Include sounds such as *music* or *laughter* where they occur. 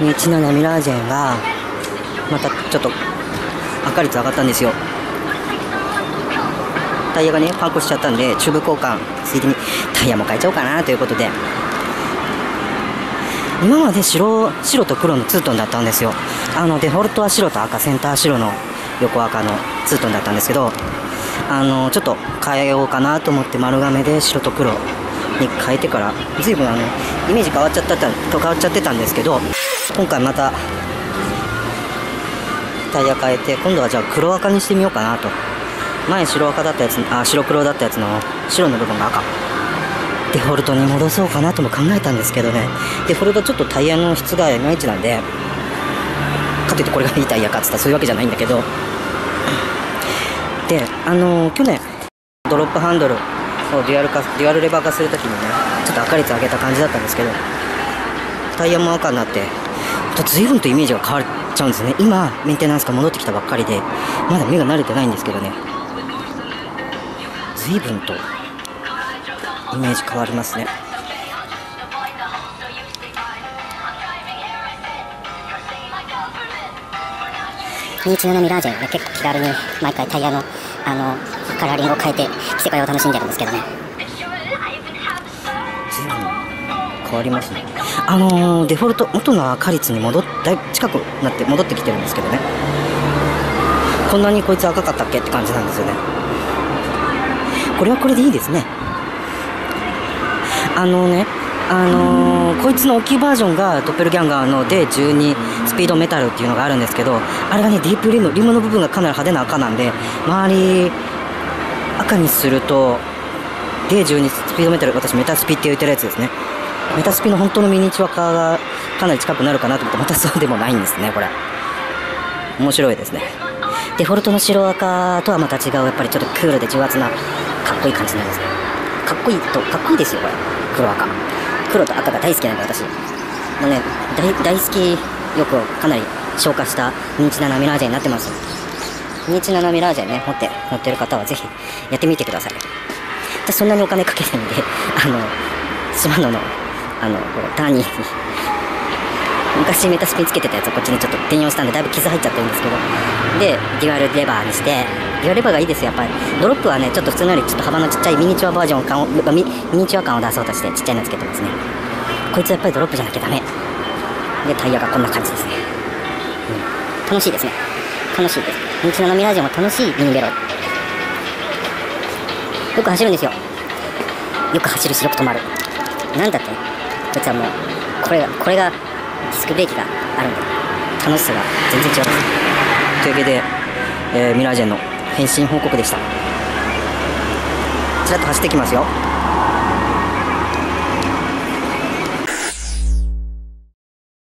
217ミラージェンがまたちょっと赤率上がったんですよ。タイヤがねパンクしちゃったんでチューブ交換ついでにタイヤも変えちゃおうかなということで。今まで白白と黒のツートンだったんですよ。あのデフォルトは白と赤センター白の横赤のツートンだったんですけどあのちょっと変えようかなと思って丸亀で白と黒に変えてから随分あのイメージ変わっちゃったと変わっちゃってたんですけど今回またタイヤ変えて今度はじゃあ黒赤にしてみようかなと。前白赤だったやつあ白黒だったやつの白の部分が赤。デフォルトに戻そうかなとも考えたんですけどね。デフォルトちょっとタイヤの質がいまいちなんでかといってこれがいいタイヤかっつったらそういうわけじゃないんだけど。であのー、去年ドロップハンドルをデュアル化デュアルレバー化するときにねちょっと赤率上げた感じだったんですけどタイヤも赤になって随分とイメージが変わっちゃうんですね。今メンテナンスが戻ってきたばっかりでまだ目が慣れてないんですけどね。随分とイメージ変わりますね。217ミラージェンね結構気軽に毎回タイヤのあのカラーリングを変えて着せ替えを楽しんでるんですけどね。変わりますね。あのー、デフォルト元の赤率に戻っだいぶ近くなって戻ってきてるんですけどね。こんなにこいつ赤かったっけって感じなんですよね。これはこれでいいですね。あのねあのー、こいつの大きいバージョンがドッペルギャンガーの D12 スピードメタルっていうのがあるんですけどあれがねディープリムリムの部分がかなり派手な赤なんで周り赤にすると D12 スピードメタル私メタスピって言ってるやつですね。メタスピの本当のミニチュア化がかなり近くなるかなと思ってまたそうでもないんですねこれ。面白いですね。デフォルトの白赤とはまた違うやっぱりちょっとクールで重圧なかっこいい感じなんですね。かっこいいとかっこいいですよこれ。黒赤。黒と赤が大好きなんで私。のね大好き欲をかなり消化した217ミラージェになってます。217ミラージェね持って乗ってる方はぜひやってみてください。私そんなにお金かけないんで *laughs* あのシマノのあのこうターニーに昔メタスピンつけてたやつをこっちにちょっと転用したんでだいぶ傷入っちゃってるんですけど。でデュアルレバーにしてデュアルレバーがいいですやっぱり。ドロップはねちょっと普通のよりちょっと幅のちっちゃいミニチュアバージョン感をミミニチュア感を出そうとしてちっちゃいのつけてますね。こいつはやっぱりドロップじゃなきゃダメ。でタイヤがこんな感じですね、うん、楽しいですね。楽しいです。道のミラージュも楽しいミニベロよく走るんですよ。よく走るしよく止まる。なんだって。こいつはもうこれがこれがディスクブレーキがあるんで楽しさが全然違いますというわけで、えー、ミラージェンの返信報告でした。ちらっと走ってきますよ。